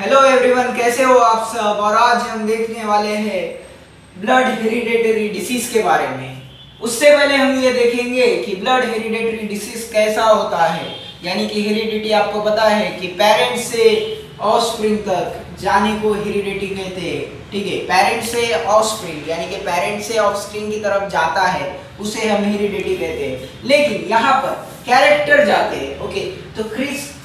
Hello everyone कैसे हो आप सब? और आज हम देखने वाले हैं ब्लड हेरिडेटरी डिसीज के बारे में। उससे पहले हम ये देखेंगे कि ब्लड हेरिडेटरी डिसीज कैसा होता है। यानी कि हेरिडिटी आपको पता है कि पेरेंट्स से ऑफस्प्रिंग तक जाने को हेरिडिटी कहते हैं। ठीक है पेरेंट से ऑफस्प्रिंग यानी कि पेरेंट से ऑफस्प्रिंग की तरफ़ जाता है, उसे हम हेरिडिटी कहते हैं। लेकिन यहाँ पर कैरेक्टर जाते हैं ओके तो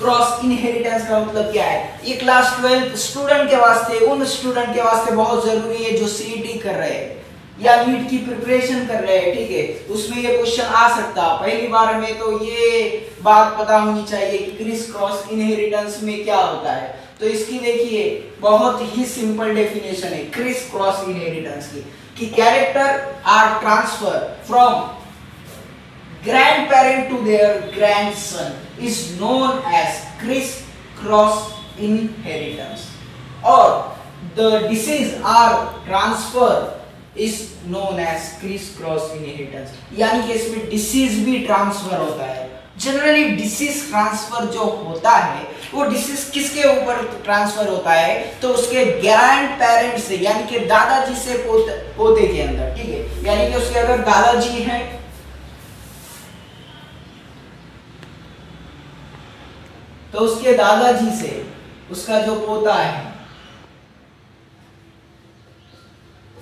क्रिस इनहेरिटेंस का मतलब क्या है? ये क्लास ट्वेल्थ स्टूडेंट के वास्ते, उन स्टूडेंट के वास्ते बहुत ज़रूरी है जो सीईटी कर रहे हैं, या नीट की प्रिपरेशन कर रहे हैं, ठीक है? उसमें ये क्वेश्चन आ सकता पहली बार में तो ये बात पता होनी चाहिए कि क्रिस क्रॉस इनहेरिटेंस में क्या होता है। तो इसकी देखिए, बहुत ही सिंपल डेफिनेशन है क्रिस क्रॉस इनहेरिटेंस की, कि character are transfer from grandparent to their grandson is known as criss cross inheritance or the disease or transfer is known as criss cross inheritance यानी कि इसमें डिसीज भी transfer होता है generally disease transfer जो होता है वो डिसीज किसके ऊपर ट्रांसफ़र होता है तो उसके ग्रैंड पेरेंट से यानी कि दादाजी से पोते पोते के अंदर ठीक है यानी कि उसके अगर दादाजी हैं तो उसके दादाजी से उसका जो पोता है,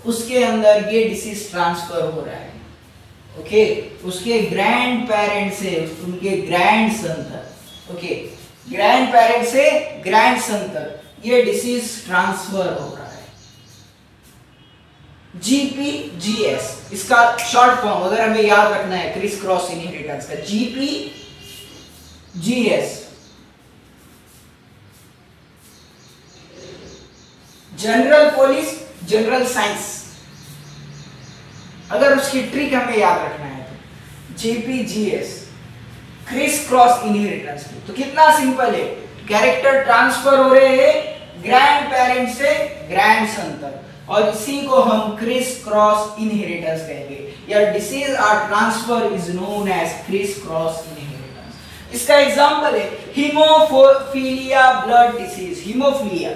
उसके अंदर ये डिसीज ट्रांसफ़र हो रहा है। ओके उसके ग्रैंड पेरेंट से, उनके ग्रैंड सन तक। ओके ग्रैंड पेरेंट से ग्रैंड सन तक ये डिसीज ट्रांसफ़र हो रहा है। जीपी जीएस इसका शॉर्ट फॉर्म अगर हमें याद रखना है क्रिस क्रॉस इनहेरिटेंस का GP GS general police general science अगर उसकी ट्रिक हमें याद रखना है तो। जीपीजीएस क्रिस क्रॉस इनहेरिटेंस तो कितना सिंपल है। कैरेक्टर ट्रांसफ़र हो रहे हैं ग्रैंड पेरेंट से ग्रैंड सन तक। और इसी को हम क्रिस क्रॉस इनहेरिटेंस कहेंगे। या disease are transfer is known as criss cross inheritance इसका एग्जांपल है haemophilia blood disease haemophilia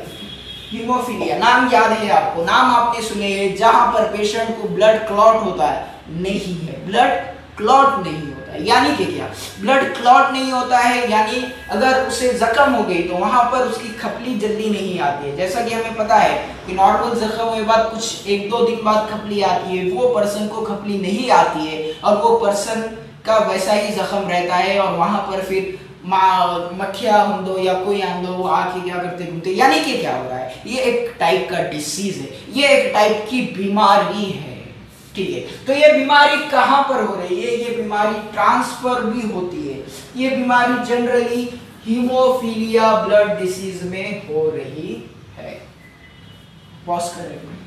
haemophilia नाम याद है आपको, नाम आपने सुने जहाँ पर पेशेंट को ब्लड क्लॉट होता है, नहीं है ब्लड क्लॉट नहीं होता है। यानी कि क्या? ब्लड क्लॉट नहीं होता है, यानी अगर उसे जख्म हो गई तो वहाँ पर उसकी खपली जल्दी नहीं आती है। जैसा कि हमें पता है कि नॉर्मल जख्म के बाद कुछ एक दो दिन बाद खपली आती है, वो पर्सन को खपली नहीं आती है, और वो पर्सन का वैसा ही जख्म रहता है, और वहाँ पर फिर मक्खिया हम दो या कोई हम दो आके क्या करते घूमते यानी कि क्या हो रहा है? ये एक टाइप का डिसीज है। ये एक टाइप की बीमारी है। ठीक है? तो ये बीमारी कहाँ पर हो रही है? ये बीमारी ट्रांसफ़र भी होती है। ये बीमारी जनरली हीमोफीलिया ब्लड डिसीज में हो रही है। पॉज करें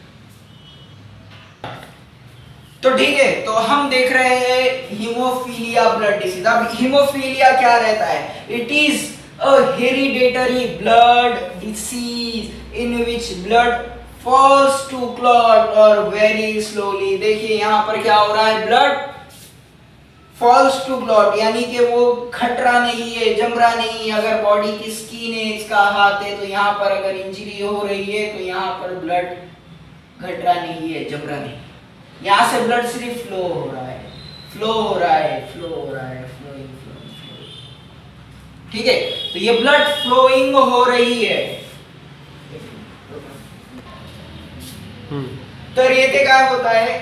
तो ठीक है तो हम देख रहे हैं हीमोफीलिया ब्लड डिसीज अब हीमोफीलिया क्या रहता है? It is a hereditary blood disease in which blood fails to clot और वेरी स्लोली देखिए, यहाँ पर क्या हो रहा है? ब्लड फॉल्स टू क्लॉट यानी कि वो खटरा नहीं है, जमरा नहीं है। अगर बॉडी की स्किन है, इसका हाथ है तो यहाँ पर अगर इंजरी हो रही है तो यहाँ पर ब्लड घटरा नहीं है, जमरा नहीं यहाँ से ब्लड सिर्फ़ फ्लो हो रहा है। फ्लो हो रहा है फ्लो हो रहा है फ्लोइंग फ्लोइंग ठीक है? तो ये ब्लड फ्लोइंग हो रही है। तो रेते क्या होता है।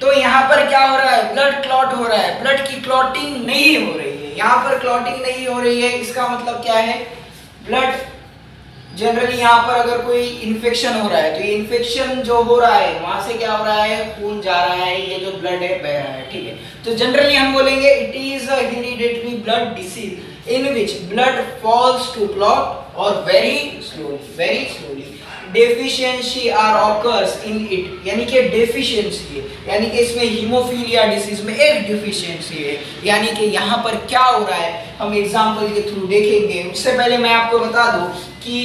तो यहाँ पर क्या हो रहा है? ब्लड क्लॉट हो रहा है। ब्लड की क्लॉटिंग नहीं हो रही है। यहाँ पर क्लॉटिंग नहीं हो रही है। इसका मतलब क्या है? ब्लड जनरली यहाँ पर अगर कोई इन्फेक्शन हो रहा है तो ये इन्फेक्शन जो हो रहा है, वहाँ से क्या हो रहा है? खून जा रहा है, ये जो ब्लड है, बह रहा है, ठीक है? तो जनरली हम बोलेंगे it is hereditary blood disease in which blood fails to clot और very slowly very slowly deficiency are occurs in it यानी कि डेफिशिएंसी है. यानी कि इसमें हीमोफीलिया डिसीज में एक डेफिशिएंसी है. यानी कि यहाँ पर क्या हो रहा है? हम एग्जांपल के थ्रू देखेंगे. उससे पहले मैं आपको बता दूँ कि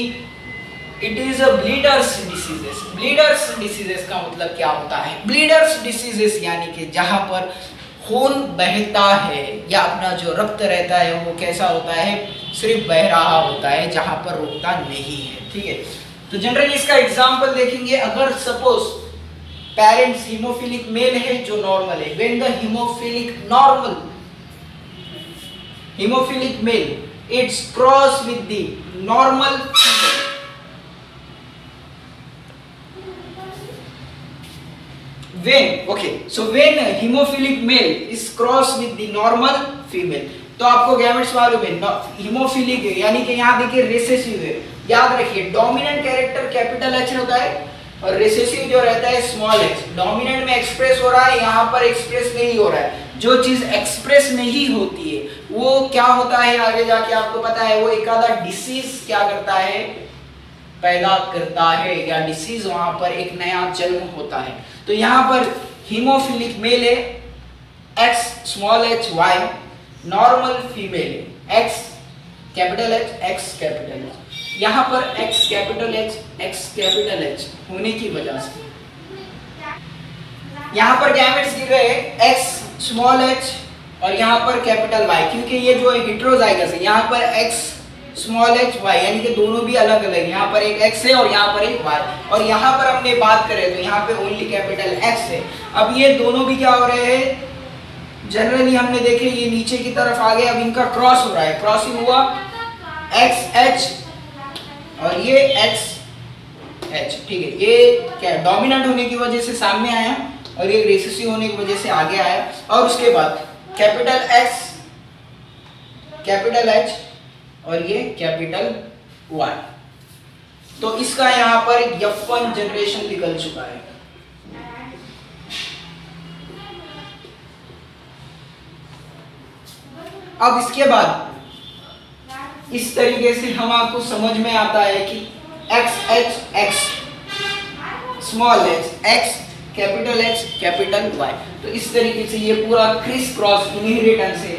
it is a bleeders diseases bleeders diseases का मतलब क्या होता है? ब्लीडर्स डिसीजेस यानी कि जहाँ पर खून बहता है या अपना जो रक्त रहता है वो कैसा होता है? सिर्फ़ बह रहा होता है जहाँ पर रुकता नहीं है. ठीक है? तो जनरली इसका एग्जांपल देखेंगे, अगर सपोज़ पेरेंट्स हीमोफिलिक मेल है जो नॉर्मल है when the haemophilic normal haemophilic male it's cross with the normal when, okay, so when a hemophilic male is crossed with the normal female तो आपको gametes मालूम है haemophilic यानी कि यहाँ देखिए रेसेसिव है। याद रखिए डोमिनेंट कैरेक्टर कैपिटल एच होता है और रेसेसिव जो रहता है स्मॉल एच डोमिनेंट में एक्सप्रेस हो रहा है, यहाँ पर एक्सप्रेस नहीं हो रहा है। जो चीज़ एक्सप्रेस नहीं होती है, वो क्या होता है आगे जाके आपको पता है, वो एक आधा डिसीज क्या करता है? पैदा करता है, या डिसीज वहाँ पर एक नया जन्म होता है। तो यहाँ पर हीमोफिलिक मेल है X small H Y normal female X capital H X capital H यहाँ पर X capital H X capital H होने की वजह से। यहाँ पर गैमेट्स गिर रहे एक्स स्मॉल एच और यहाँ पर कैपिटल वाई क्योंकि ये जो है हिट्रोजाइगस है, यहाँ पर एक्स स्मॉल एच वाई यानी कि दोनों भी अलग अलग यहाँ पर एक एक्स है और यहाँ पर एक वाई और यहाँ पर हमने बात करें तो यहाँ पे ओनली कैपिटल एक्स है। अब ये दोनों भी क्या हो रहे हैं? जनरली हमने देखे ये नीचे की तरफ़ आ गए अब इनका क्रॉस हो रहा है। क्रॉसिंग हुआ एक्स एच और ये एक्स एच ठीक है। ये क्या डोमिनेंट होने की वजह से सामने आया और ये रेसिसिव होने की वजह से आगे आया। और उसके बाद कैपिटल एक्स कैपिटल एच और ये कैपिटल वाई तो इसका यहाँ पर एफ़ जनरेशन निकल चुका है। अब इसके बाद इस तरीके से हम आपको समझ में आता है कि X H X small X X capital X capital Y तो इस तरीके से ये पूरा क्रिस क्रॉस इनहेरिटेंस है।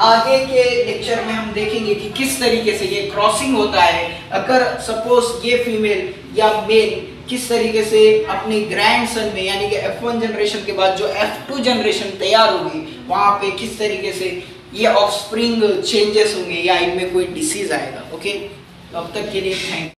आगे के लेक्चर में हम देखेंगे कि किस तरीके से ये क्रॉसिंग होता है। अगर सपोज़ ये फीमेल या मेल किस तरीके से अपने ग्रैंड सन में, यानी कि F1 जनरेशन के बाद जो F2 जनरेशन तैयार होगी, वहाँ पे किस तरीके से ये ऑफ़ स्प्रिंग चेंजेस होंगे या इनमें कोई डिसीज आएगा ओके तो अब तक के लिए थैंक